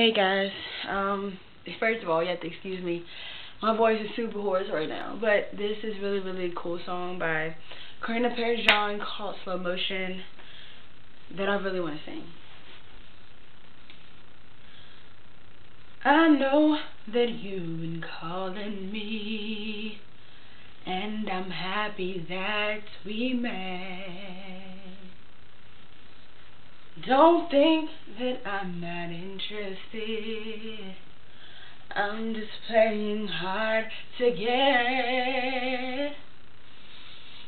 Hey guys, um, first of all, you have to excuse me. My voice is super hoarse right now, but this is really, really cool song by Karina Pasian called Slow Motion that I really want to sing. I know that you've been calling me, and I'm happy that we met. Don't think that I'm not interested. I'm just playing hard to get.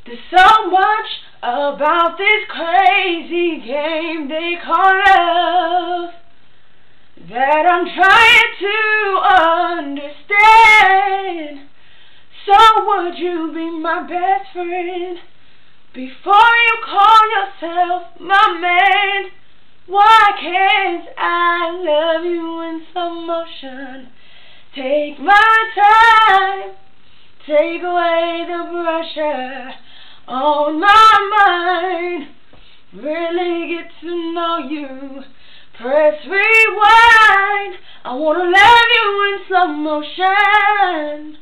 There's so much about this crazy game they call love that I'm trying to understand. So would you be my best friend before you call yourself my man? Why can't I love you in slow motion? Take my time, take away the pressure on my mind. Really get to know you. Press rewind. I wanna love you in slow motion.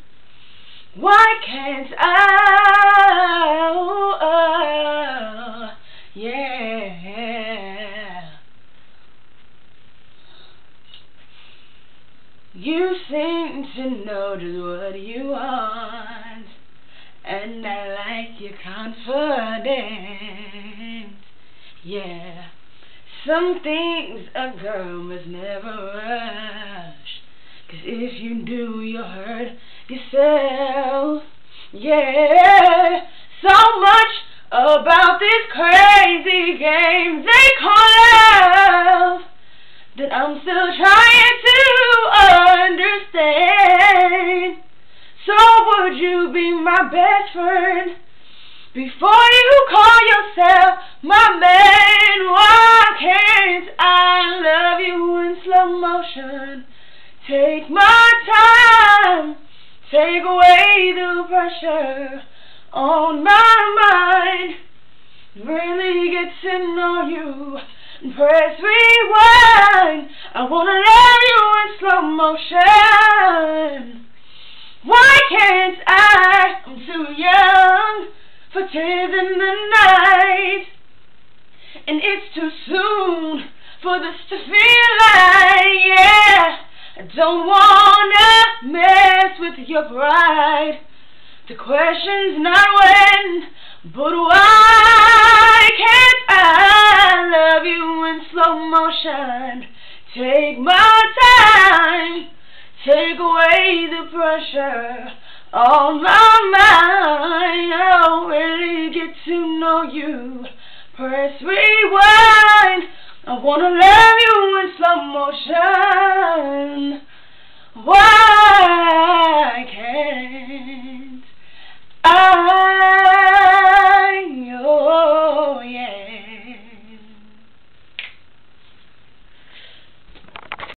Why can't I? Oh, oh, oh. yeah. You seem to know just what you want, and I like your confidence. Yeah, some things a girl must never rush, cause if you do, you'll hurt yourself. Yeah, so much about this crazy game they call love that I'm still trying would you be my best friend before you call yourself my man? Why can't I love you in slow motion? Take my time, take away the pressure on my mind. Really get to know you. Press rewind. I wanna love you in slow motion. Why can't I? I'm too young for tears in the night. And it's too soon for this to feel like, yeah. I don't wanna mess with your pride. The question's not when, but why can't I love you in slow motion? Take my time, take away the pressure on my mind. I don't really get to know you. Press rewind. I wanna love you in slow motion. Why?